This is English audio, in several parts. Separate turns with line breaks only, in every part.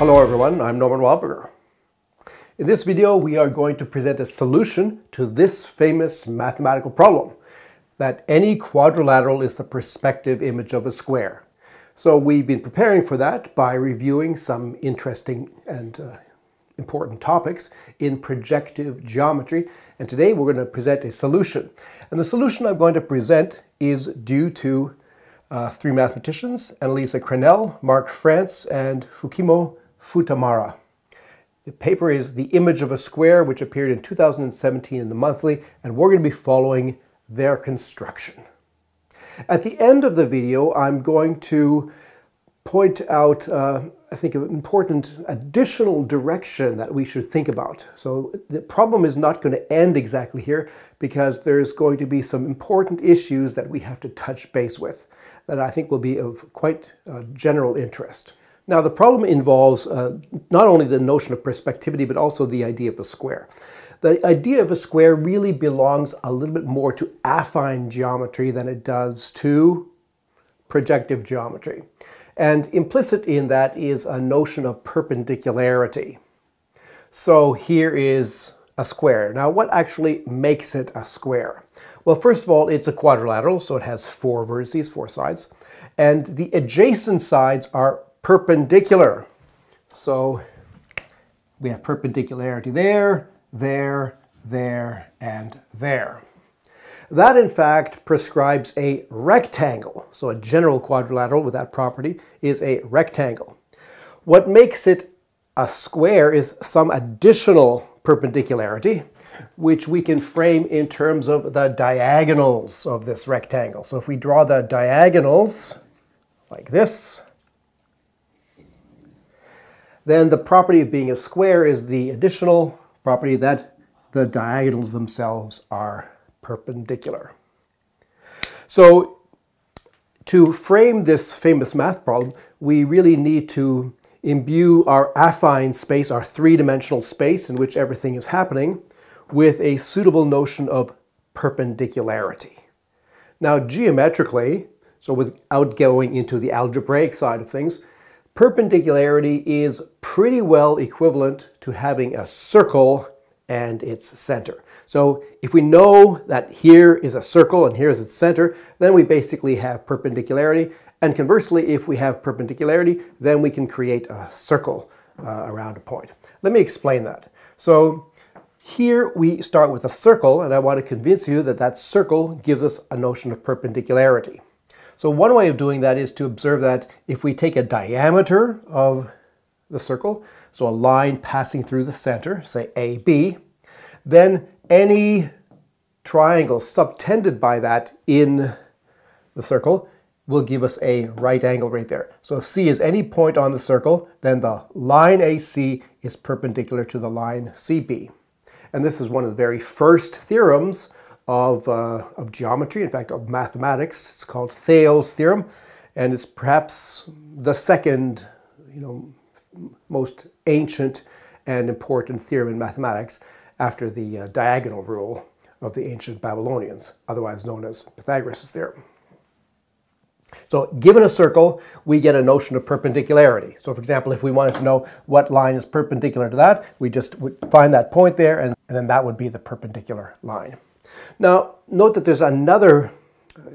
Hello everyone, I'm Norman Wildberger. In this video we are going to present a solution to this famous mathematical problem, that any quadrilateral is the perspective image of a square. So we've been preparing for that by reviewing some interesting and uh, important topics in projective geometry. And today we're going to present a solution. And the solution I'm going to present is due to uh, three mathematicians, Annalisa Crannell, Marc Frantz, and Fukimo Futamura. The paper is The Image of a Square, which appeared in 2017 in the monthly, and we're going to be following their construction. At the end of the video, I'm going to point out, uh, I think, an important additional direction that we should think about. So the problem is not going to end exactly here because there's going to be some important issues that we have to touch base with that I think will be of quite uh, general interest. Now, the problem involves uh, not only the notion of perspectivity, but also the idea of a square. The idea of a square really belongs a little bit more to affine geometry than it does to projective geometry. And implicit in that is a notion of perpendicularity. So here is a square. Now what actually makes it a square? Well, first of all, it's a quadrilateral, so it has four vertices, four sides. And the adjacent sides are perpendicular. So we have perpendicularity there, there, there, and there. That, in fact, prescribes a rectangle. So a general quadrilateral with that property is a rectangle. What makes it a square is some additional perpendicularity, which we can frame in terms of the diagonals of this rectangle. So if we draw the diagonals like this, then the property of being a square is the additional property that the diagonals themselves are perpendicular. So to frame this famous math problem, we really need to imbue our affine space, our three-dimensional space in which everything is happening, with a suitable notion of perpendicularity. Now geometrically, so without going into the algebraic side of things, perpendicularity is pretty well equivalent to having a circle and its center. So if we know that here is a circle and here is its center, then we basically have perpendicularity. And conversely, if we have perpendicularity, then we can create a circle uh, around a point. Let me explain that. So here we start with a circle, and I want to convince you that that circle gives us a notion of perpendicularity. So one way of doing that is to observe that if we take a diameter of the circle, so a line passing through the center, say AB, then any triangle subtended by that in the circle will give us a right angle right there. So if C is any point on the circle, then the line AC is perpendicular to the line CB. And this is one of the very first theorems of, uh, of geometry, in fact, of mathematics. It's called Thales' theorem, and it's perhaps the second, you know, most ancient and important theorem in mathematics after the uh, diagonal rule of the ancient Babylonians, otherwise known as Pythagoras' theorem. So given a circle, we get a notion of perpendicularity. So for example, if we wanted to know what line is perpendicular to that, we just would find that point there, and, and then that would be the perpendicular line. Now, note that there's another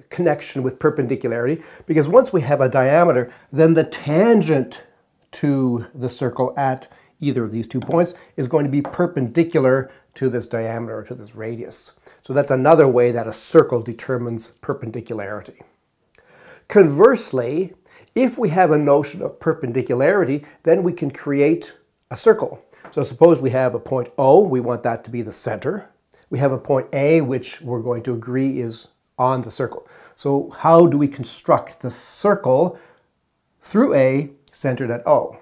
connection with perpendicularity, because once we have a diameter, then the tangent to the circle at either of these two points is going to be perpendicular to this diameter, or to this radius. So that's another way that a circle determines perpendicularity. Conversely, if we have a notion of perpendicularity, then we can create a circle. So suppose we have a point O, we want that to be the center. We have a point A, which we're going to agree is on the circle. So how do we construct the circle through A centered at O?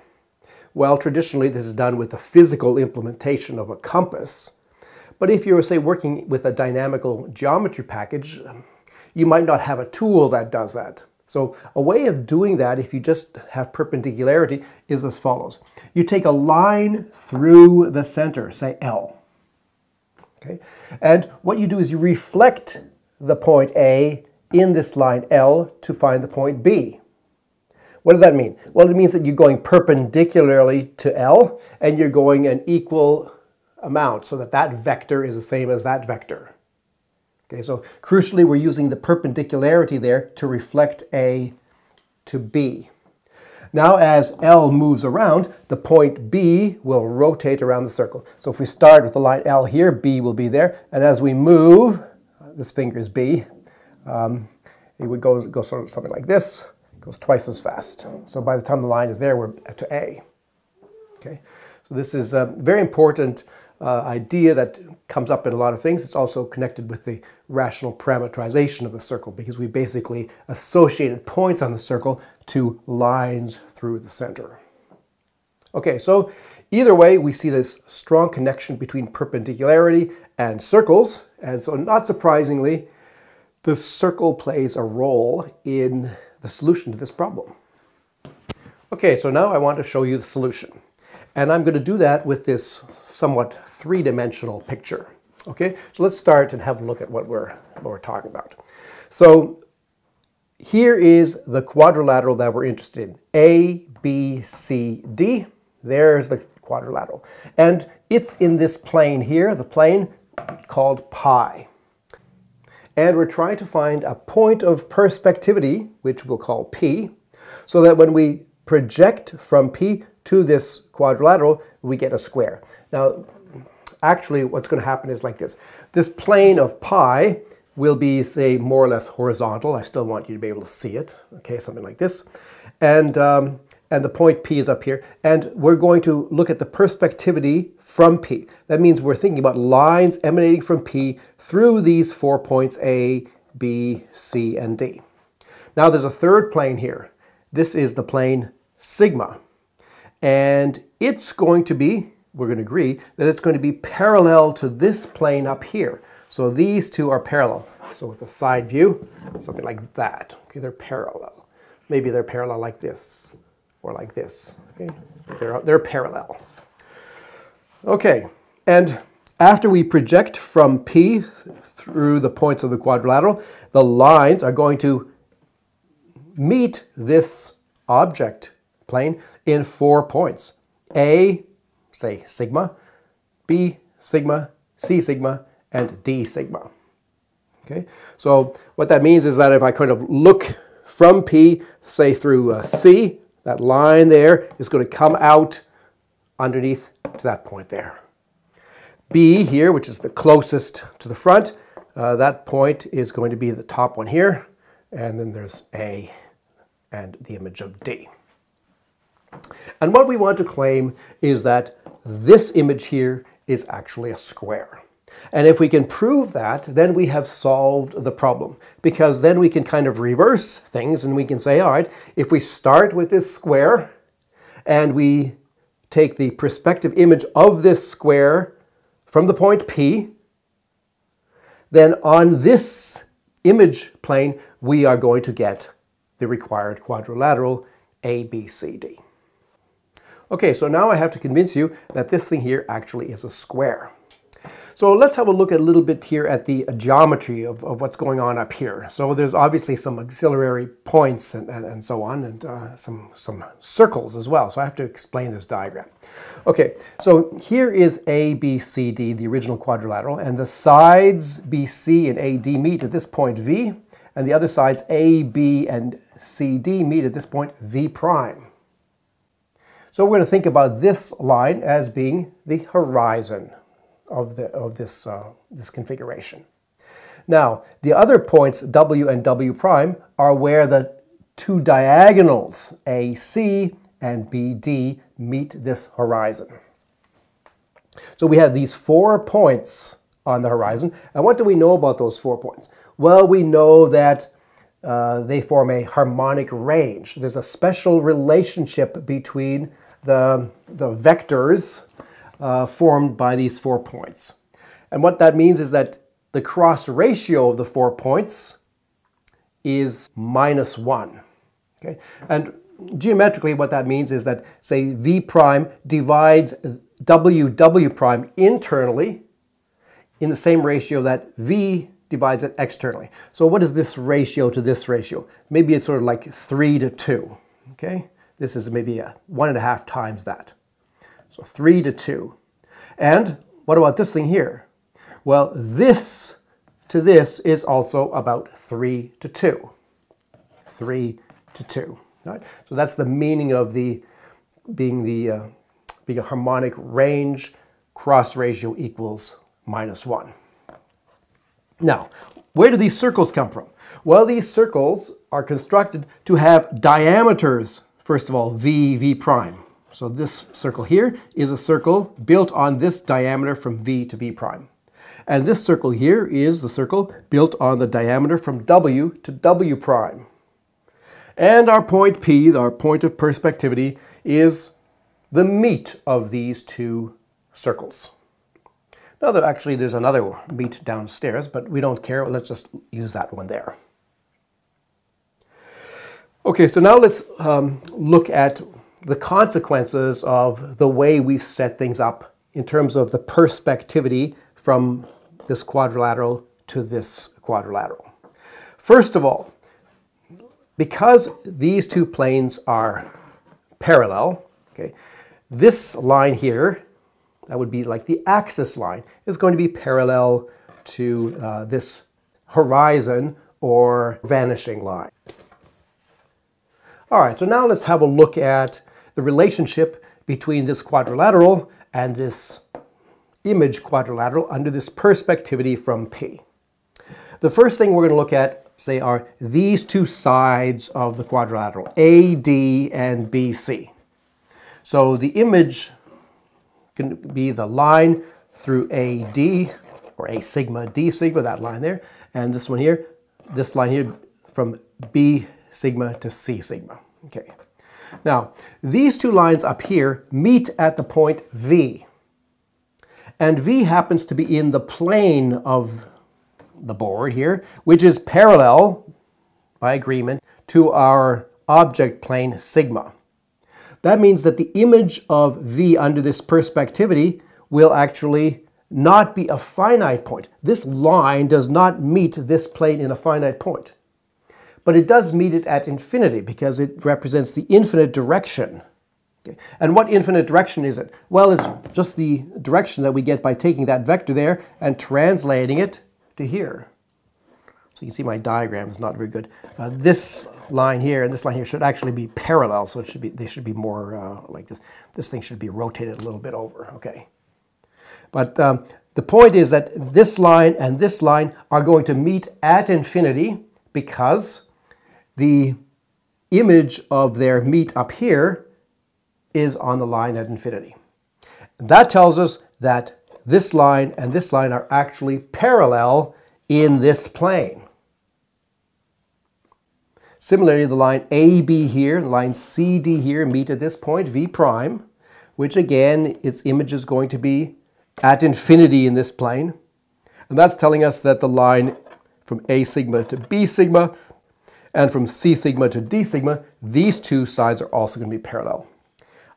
Well, traditionally this is done with the physical implementation of a compass. But if you're, say, working with a dynamical geometry package, you might not have a tool that does that. So a way of doing that, if you just have perpendicularity, is as follows. You take a line through the center, say L. Okay? And what you do is you reflect the point A in this line L to find the point B. What does that mean? Well, it means that you're going perpendicularly to L and you're going an equal amount so that that vector is the same as that vector. Okay, so crucially, we're using the perpendicularity there to reflect A to B. Now as L moves around, the point B will rotate around the circle. So if we start with the line L here, B will be there. And as we move, this finger is B, um, it would go, go sort of something like this, it goes twice as fast. So by the time the line is there, we're to A. Okay, so this is a very important uh, idea that comes up in a lot of things. It's also connected with the rational parameterization of the circle because we basically associated points on the circle to lines through the center. Okay, so either way, we see this strong connection between perpendicularity and circles. And so not surprisingly, the circle plays a role in the solution to this problem. Okay, so now I want to show you the solution. And I'm going to do that with this somewhat three-dimensional picture. Okay, so let's start and have a look at what we're, what we're talking about. So here is the quadrilateral that we're interested in. A, B, C, D. There's the quadrilateral. And it's in this plane here, the plane called pi. And we're trying to find a point of perspectivity, which we'll call P, so that when we project from P to this quadrilateral, we get a square. Now, actually what's going to happen is like this. This plane of pi will be, say, more or less horizontal. I still want you to be able to see it, okay, something like this. And, um, and the point P is up here. And we're going to look at the perspectivity from P. That means we're thinking about lines emanating from P through these four points A, B, C, and D. Now there's a third plane here. This is the plane sigma. And it's going to be we're going to agree that it's going to be parallel to this plane up here. So these two are parallel. So with a side view, something like that. Okay, they're parallel. Maybe they're parallel like this or like this. Okay, they're, they're parallel. Okay, and after we project from P through the points of the quadrilateral, the lines are going to meet this object plane in four points. A, say sigma, B sigma, C sigma, and D sigma. Okay, so what that means is that if I kind of look from P, say through uh, C, that line there is going to come out underneath to that point there. B here, which is the closest to the front, uh, that point is going to be the top one here, and then there's A and the image of D. And what we want to claim is that this image here is actually a square. And if we can prove that, then we have solved the problem. Because then we can kind of reverse things and we can say, all right, if we start with this square and we take the perspective image of this square from the point P, then on this image plane, we are going to get the required quadrilateral ABCD. Okay, so now I have to convince you that this thing here actually is a square. So let's have a look a little bit here at the geometry of, of what's going on up here. So there's obviously some auxiliary points and, and, and so on, and uh, some, some circles as well. So I have to explain this diagram. Okay, so here is A, B, C, D, the original quadrilateral, and the sides BC and AD meet at this point V, and the other sides A, B, and CD meet at this point V prime. So we're going to think about this line as being the horizon of, the, of this, uh, this configuration. Now, the other points, W and W prime, are where the two diagonals, AC and BD, meet this horizon. So we have these four points on the horizon. And what do we know about those four points? Well, we know that uh, they form a harmonic range. There's a special relationship between the, the vectors uh, formed by these four points. And what that means is that the cross ratio of the four points is minus one. Okay? And geometrically what that means is that say V prime divides W W prime internally in the same ratio that V divides it externally. So what is this ratio to this ratio? Maybe it's sort of like 3 to 2. Okay, this is maybe a one and a half times that. So 3 to 2. And what about this thing here? Well, this to this is also about 3 to 2. 3 to 2. Right? So that's the meaning of the being the uh, being a harmonic range cross ratio equals minus 1. Now, where do these circles come from? Well, these circles are constructed to have diameters, first of all, v, v prime. So this circle here is a circle built on this diameter from v to v prime. And this circle here is the circle built on the diameter from w to w prime. And our point P, our point of perspectivity, is the meet of these two circles. Actually, there's another meet downstairs, but we don't care. Let's just use that one there. Okay, so now let's um, look at the consequences of the way we've set things up in terms of the perspectivity from this quadrilateral to this quadrilateral. First of all, because these two planes are parallel, okay, this line here, that would be like the axis line, is going to be parallel to uh, this horizon or vanishing line. All right, so now let's have a look at the relationship between this quadrilateral and this image quadrilateral under this perspectivity from P. The first thing we're going to look at, say, are these two sides of the quadrilateral, AD and BC. So the image can be the line through AD, or A sigma, D sigma, that line there, and this one here, this line here from B sigma to C sigma. Okay. Now, these two lines up here meet at the point V. And V happens to be in the plane of the board here, which is parallel, by agreement, to our object plane sigma. That means that the image of V under this perspectivity will actually not be a finite point. This line does not meet this plane in a finite point but it does meet it at infinity because it represents the infinite direction. Okay. And what infinite direction is it? Well, it's just the direction that we get by taking that vector there and translating it to here. You can see my diagram is not very good. Uh, this line here and this line here should actually be parallel, so it should be they should be more uh, like this. This thing should be rotated a little bit over. Okay, but um, the point is that this line and this line are going to meet at infinity because the image of their meet up here is on the line at infinity. That tells us that this line and this line are actually parallel in this plane. Similarly, the line AB here, line CD here meet at this point, V prime, which again, its image is going to be at infinity in this plane. And that's telling us that the line from A sigma to B sigma and from C sigma to D sigma, these two sides are also going to be parallel.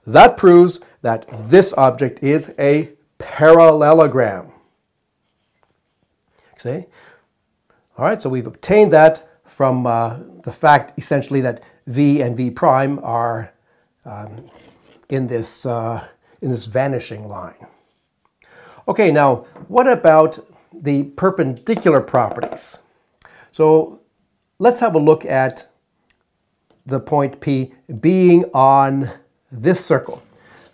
That proves that this object is a parallelogram. See? All right, so we've obtained that from uh, the fact essentially that V and V prime are um, in, this, uh, in this vanishing line. Okay, now what about the perpendicular properties? So let's have a look at the point P being on this circle.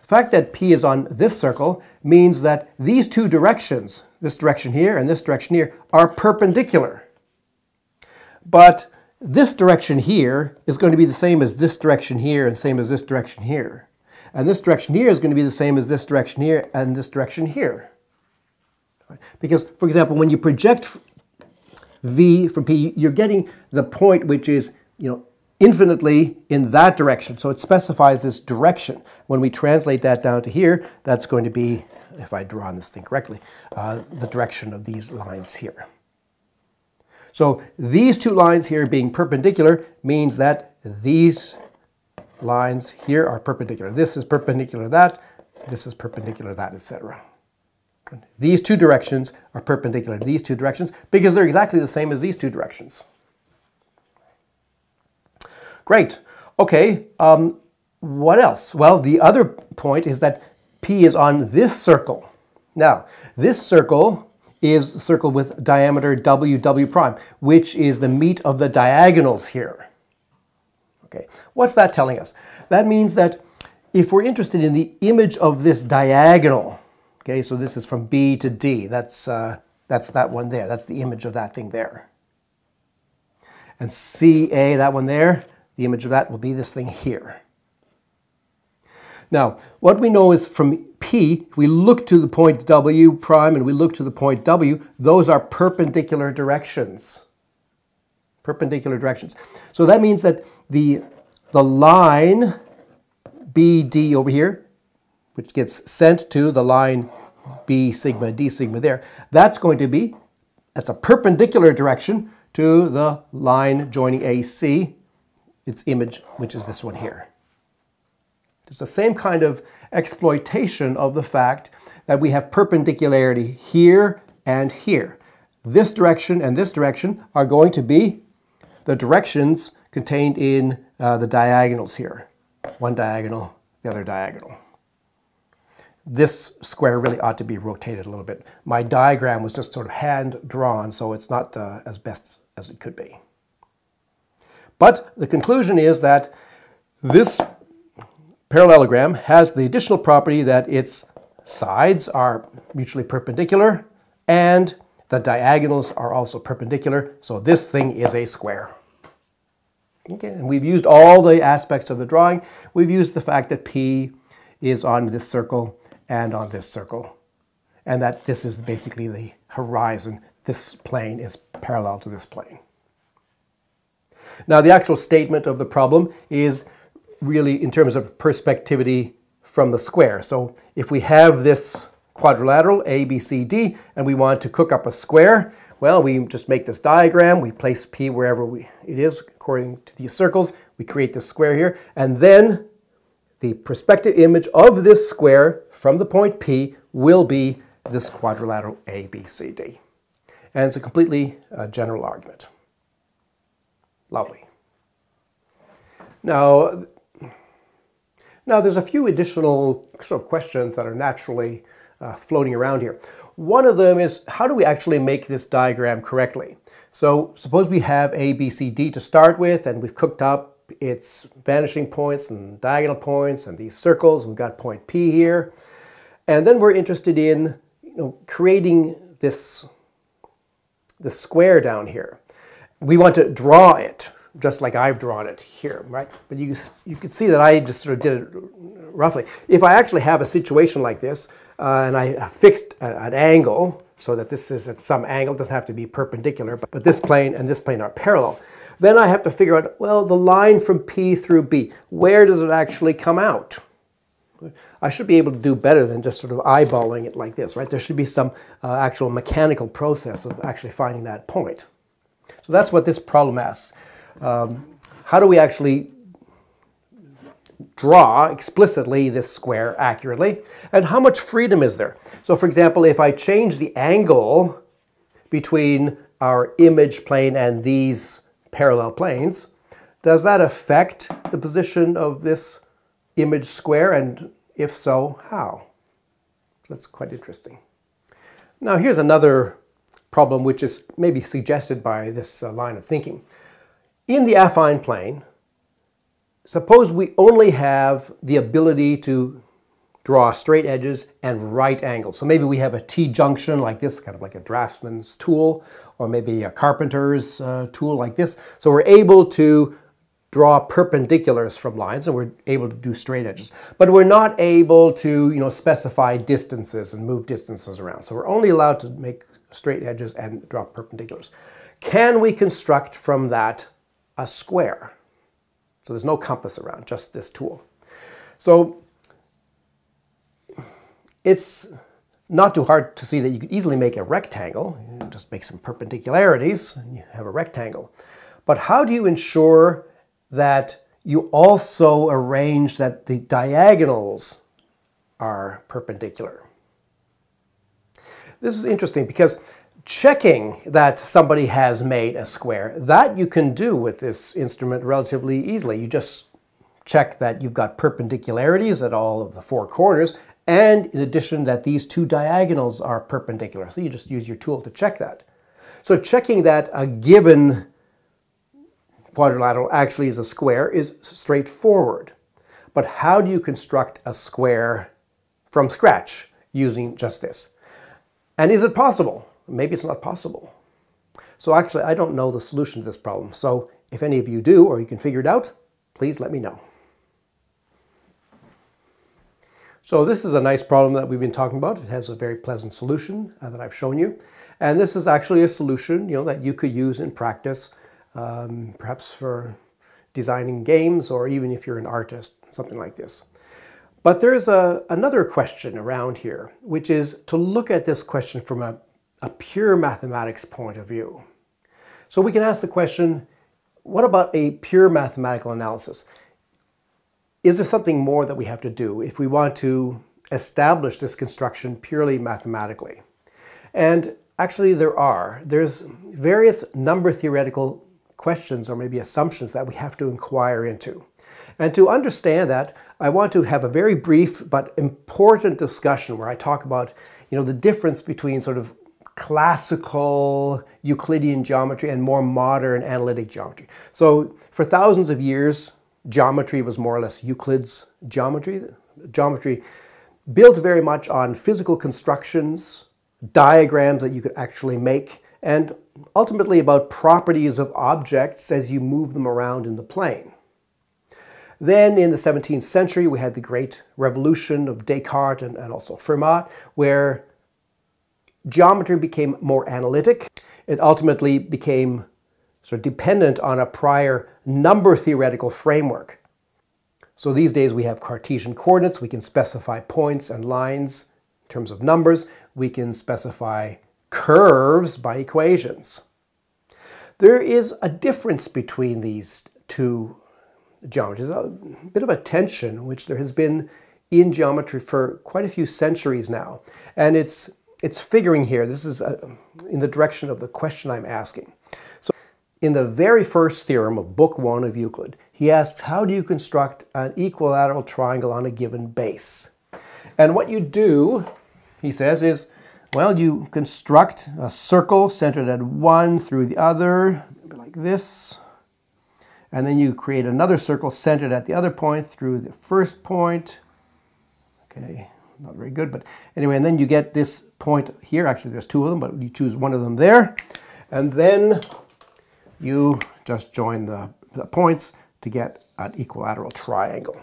The fact that P is on this circle means that these two directions, this direction here and this direction here, are perpendicular. But this direction here is going to be the same as this direction here and same as this direction here. And this direction here is going to be the same as this direction here and this direction here. Because, for example, when you project v from p, you're getting the point which is, you know, infinitely in that direction. So it specifies this direction. When we translate that down to here, that's going to be, if I draw on this thing correctly, uh, the direction of these lines here. So these two lines here being perpendicular means that these lines here are perpendicular. This is perpendicular to that, this is perpendicular to that, etc. These two directions are perpendicular to these two directions because they're exactly the same as these two directions. Great. Okay, um, what else? Well, the other point is that P is on this circle. Now, this circle is circled with diameter W, W prime, which is the meet of the diagonals here. Okay, what's that telling us? That means that if we're interested in the image of this diagonal, okay, so this is from B to D, that's, uh, that's that one there, that's the image of that thing there. And CA, that one there, the image of that will be this thing here. Now, what we know is from P, if we look to the point W prime and we look to the point W, those are perpendicular directions. Perpendicular directions. So that means that the, the line BD over here, which gets sent to the line B sigma D sigma there, that's going to be, that's a perpendicular direction to the line joining AC, its image, which is this one here. It's the same kind of exploitation of the fact that we have perpendicularity here and here. This direction and this direction are going to be the directions contained in uh, the diagonals here. One diagonal, the other diagonal. This square really ought to be rotated a little bit. My diagram was just sort of hand drawn, so it's not uh, as best as it could be. But the conclusion is that this parallelogram has the additional property that its sides are mutually perpendicular and the diagonals are also perpendicular, so this thing is a square. Okay, and we've used all the aspects of the drawing. We've used the fact that P is on this circle and on this circle, and that this is basically the horizon. This plane is parallel to this plane. Now, the actual statement of the problem is really in terms of perspectivity from the square. So if we have this quadrilateral A, B, C, D, and we want to cook up a square, well, we just make this diagram, we place P wherever we, it is according to these circles, we create this square here, and then the perspective image of this square from the point P will be this quadrilateral A, B, C, D. And it's a completely uh, general argument. Lovely. Now, now, there's a few additional sort of questions that are naturally uh, floating around here. One of them is, how do we actually make this diagram correctly? So suppose we have A, B, C, D to start with, and we've cooked up its vanishing points and diagonal points and these circles. We've got point P here. And then we're interested in you know, creating this, this square down here. We want to draw it just like I've drawn it here, right? But you, you can see that I just sort of did it roughly. If I actually have a situation like this, uh, and I fixed a, an angle, so that this is at some angle, it doesn't have to be perpendicular, but, but this plane and this plane are parallel, then I have to figure out, well, the line from P through B, where does it actually come out? I should be able to do better than just sort of eyeballing it like this, right? There should be some uh, actual mechanical process of actually finding that point. So that's what this problem asks. Um, how do we actually draw explicitly this square accurately? And how much freedom is there? So for example, if I change the angle between our image plane and these parallel planes, does that affect the position of this image square? And if so, how? That's quite interesting. Now here's another problem which is maybe suggested by this uh, line of thinking. In the affine plane, suppose we only have the ability to draw straight edges and right angles. So maybe we have a T-junction like this, kind of like a draftsman's tool, or maybe a carpenter's uh, tool like this. So we're able to draw perpendiculars from lines and we're able to do straight edges. But we're not able to you know, specify distances and move distances around. So we're only allowed to make straight edges and draw perpendiculars. Can we construct from that a square. So there's no compass around, just this tool. So it's not too hard to see that you could easily make a rectangle. You just make some perpendicularities and you have a rectangle. But how do you ensure that you also arrange that the diagonals are perpendicular? This is interesting because checking that somebody has made a square, that you can do with this instrument relatively easily. You just check that you've got perpendicularities at all of the four corners, and in addition that these two diagonals are perpendicular. So you just use your tool to check that. So checking that a given quadrilateral actually is a square is straightforward. But how do you construct a square from scratch using just this? And is it possible? Maybe it's not possible. So actually, I don't know the solution to this problem. So if any of you do, or you can figure it out, please let me know. So this is a nice problem that we've been talking about. It has a very pleasant solution uh, that I've shown you. And this is actually a solution you know, that you could use in practice, um, perhaps for designing games or even if you're an artist, something like this. But there's a, another question around here, which is to look at this question from a, a pure mathematics point of view. So we can ask the question, what about a pure mathematical analysis? Is there something more that we have to do if we want to establish this construction purely mathematically? And actually there are. There's various number theoretical questions or maybe assumptions that we have to inquire into. And to understand that, I want to have a very brief but important discussion where I talk about you know, the difference between sort of classical Euclidean geometry and more modern analytic geometry. So for thousands of years, geometry was more or less Euclid's geometry. Geometry built very much on physical constructions, diagrams that you could actually make, and ultimately about properties of objects as you move them around in the plane. Then in the 17th century, we had the great revolution of Descartes and, and also Fermat, where geometry became more analytic. It ultimately became sort of dependent on a prior number theoretical framework. So these days we have Cartesian coordinates, we can specify points and lines in terms of numbers, we can specify curves by equations. There is a difference between these two geometries, a bit of a tension which there has been in geometry for quite a few centuries now. And it's, it's figuring here, this is a, uh, in the direction of the question I'm asking. So in the very first theorem of Book 1 of Euclid, he asks how do you construct an equilateral triangle on a given base? And what you do, he says, is, well, you construct a circle centered at one through the other, like this. And then you create another circle centered at the other point through the first point. Okay, not very good, but anyway, and then you get this point here. Actually, there's two of them, but you choose one of them there. And then you just join the, the points to get an equilateral triangle.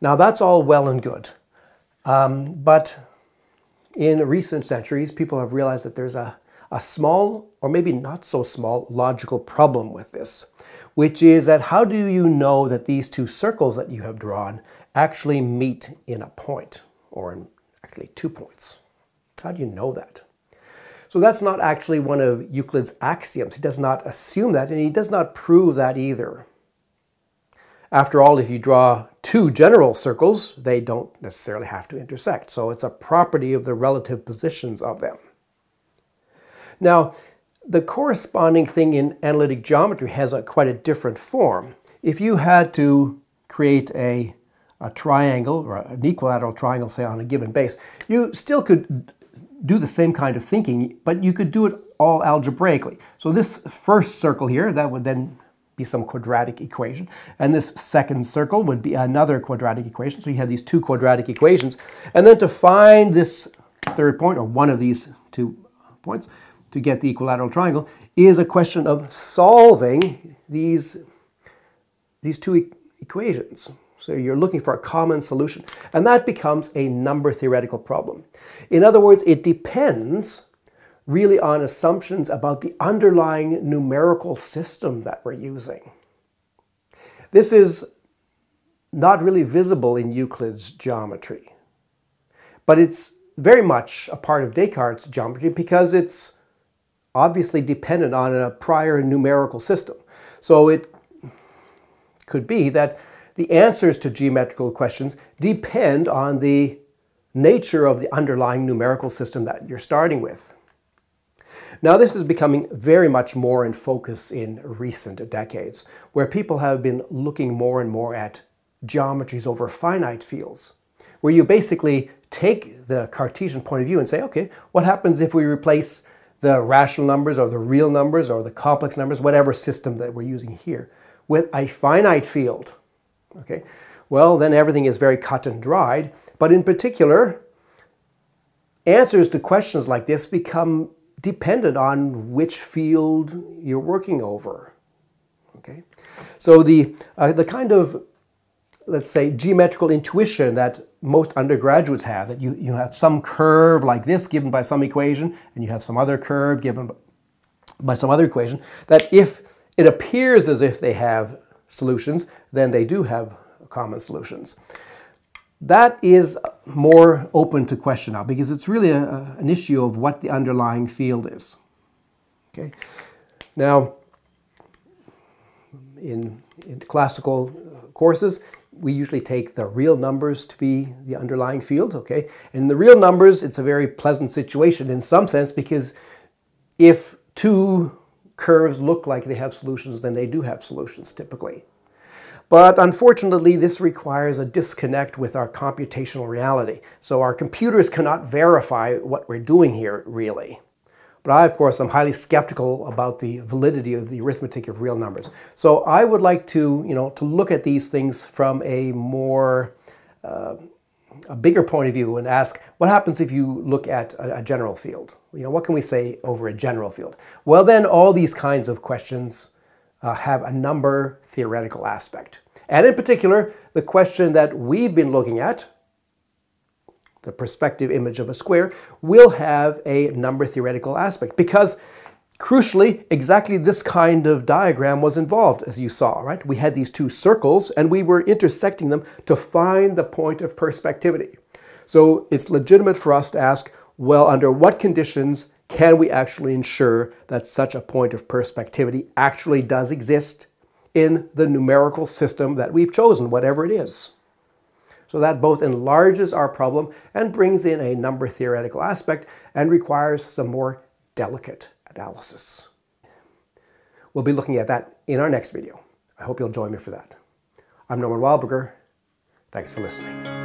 Now that's all well and good, um, but in recent centuries, people have realized that there's a, a small, or maybe not so small, logical problem with this, which is that how do you know that these two circles that you have drawn actually meet in a point, or in actually two points? How do you know that? So that's not actually one of Euclid's axioms. He does not assume that, and he does not prove that either. After all, if you draw two general circles, they don't necessarily have to intersect. So it's a property of the relative positions of them. Now, the corresponding thing in analytic geometry has a, quite a different form. If you had to create a, a triangle, or an equilateral triangle, say, on a given base, you still could do the same kind of thinking, but you could do it all algebraically. So this first circle here, that would then be some quadratic equation. And this second circle would be another quadratic equation. So you have these two quadratic equations. And then to find this third point, or one of these two points, to get the equilateral triangle, is a question of solving these, these two e equations. So you're looking for a common solution. And that becomes a number theoretical problem. In other words, it depends really on assumptions about the underlying numerical system that we're using. This is not really visible in Euclid's geometry, but it's very much a part of Descartes' geometry because it's obviously dependent on a prior numerical system. So it could be that the answers to geometrical questions depend on the nature of the underlying numerical system that you're starting with. Now, this is becoming very much more in focus in recent decades, where people have been looking more and more at geometries over finite fields, where you basically take the Cartesian point of view and say, okay, what happens if we replace the rational numbers or the real numbers or the complex numbers, whatever system that we're using here, with a finite field? Okay, well, then everything is very cut and dried. But in particular, answers to questions like this become dependent on which field you're working over. Okay, so the uh, the kind of let's say geometrical intuition that most undergraduates have that you, you have some curve like this given by some equation and you have some other curve given by some other equation that if it appears as if they have solutions then they do have common solutions that is more open to question now because it's really a, a, an issue of what the underlying field is. Okay, now in, in classical courses, we usually take the real numbers to be the underlying field. Okay, and in the real numbers, it's a very pleasant situation in some sense because if two curves look like they have solutions, then they do have solutions typically. But unfortunately, this requires a disconnect with our computational reality. So our computers cannot verify what we're doing here, really. But I, of course, am highly skeptical about the validity of the arithmetic of real numbers. So I would like to, you know, to look at these things from a more, uh, a bigger point of view and ask, what happens if you look at a, a general field? You know, what can we say over a general field? Well, then all these kinds of questions uh, have a number theoretical aspect. And in particular, the question that we've been looking at, the perspective image of a square, will have a number theoretical aspect because crucially, exactly this kind of diagram was involved, as you saw, right? We had these two circles and we were intersecting them to find the point of perspectivity. So it's legitimate for us to ask, well, under what conditions can we actually ensure that such a point of perspectivity actually does exist in the numerical system that we've chosen, whatever it is? So that both enlarges our problem and brings in a number theoretical aspect and requires some more delicate analysis. We'll be looking at that in our next video. I hope you'll join me for that. I'm Norman Wildberger. Thanks for listening.